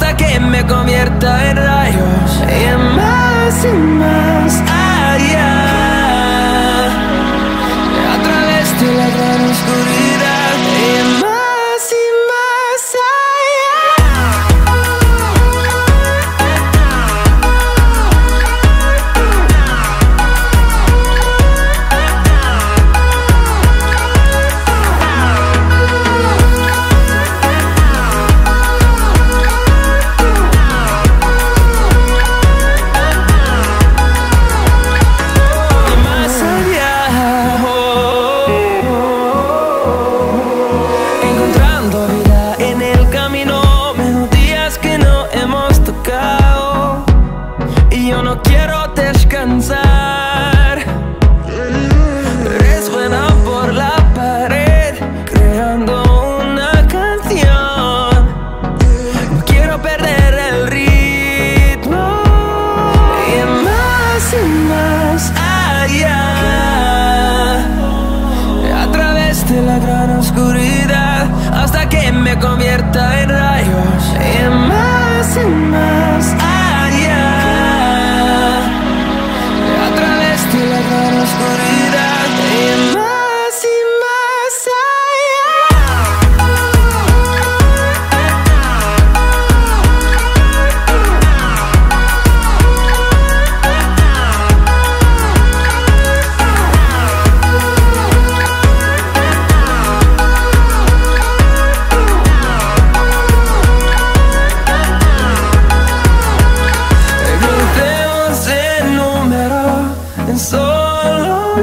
hasta que me convierta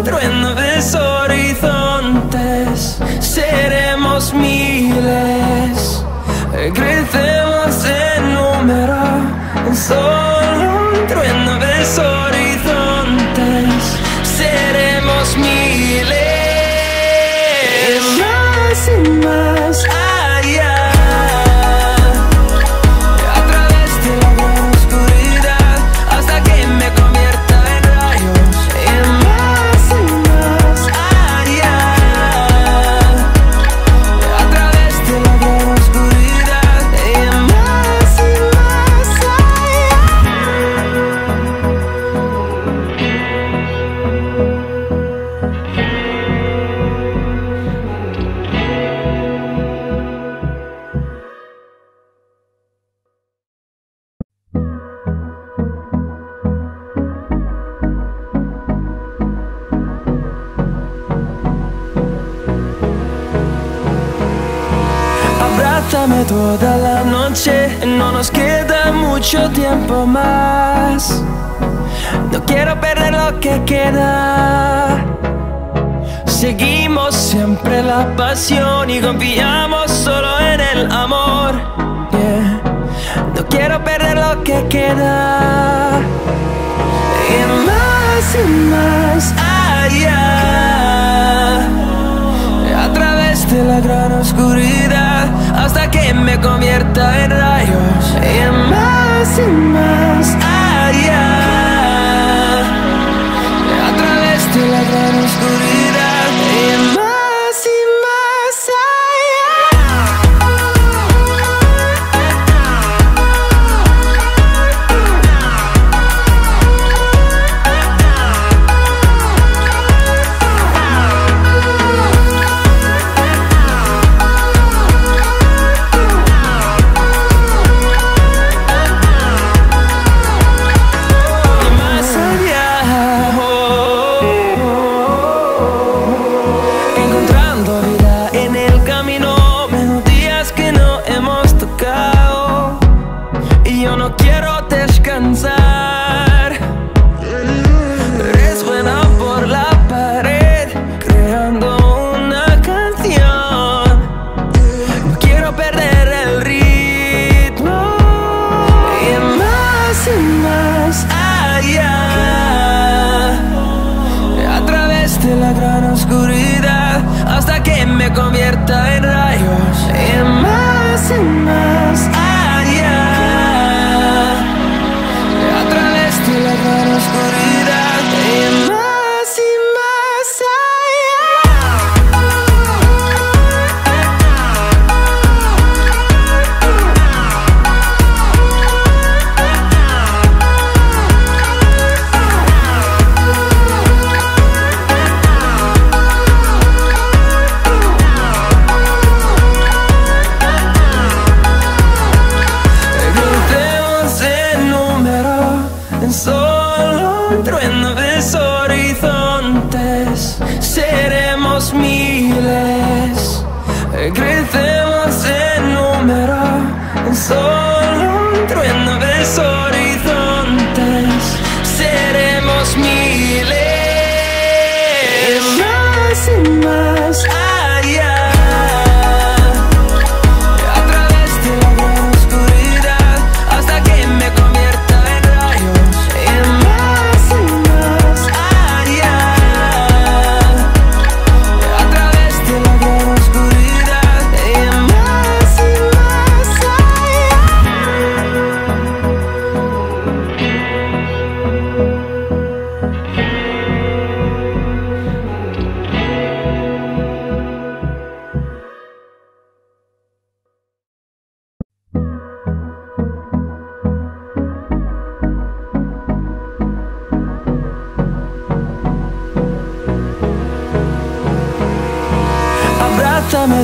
trueno Seguimos siempre la pasión y confiamos solo en el amor. No quiero perder lo que queda. Y más y más allá. A través de la gran oscuridad hasta que me convierta en rayos. Y más y más allá. gran oscuridad hasta que me convierta en rayos y más y más.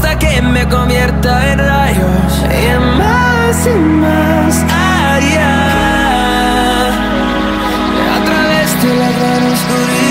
hasta que me convierta en rayos Y en más y más allá A través de la gran oscuridad.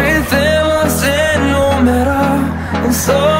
everything was in no matter, and so.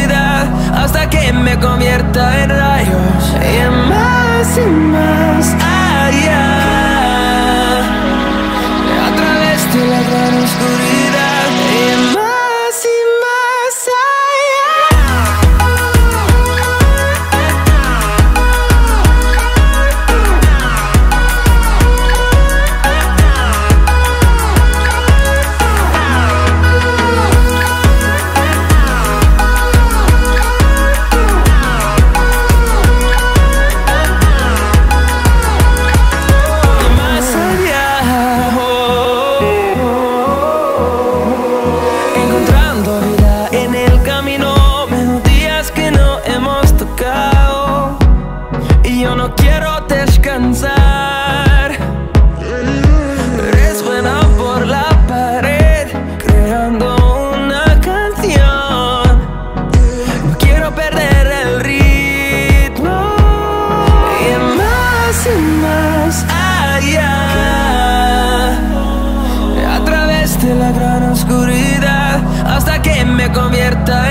hasta que me convierta en rayos. Y más y más descansar. Resuena por la pared, creando una canción. No quiero perder el ritmo. Y más y más allá. A través de la gran oscuridad hasta que me convierta en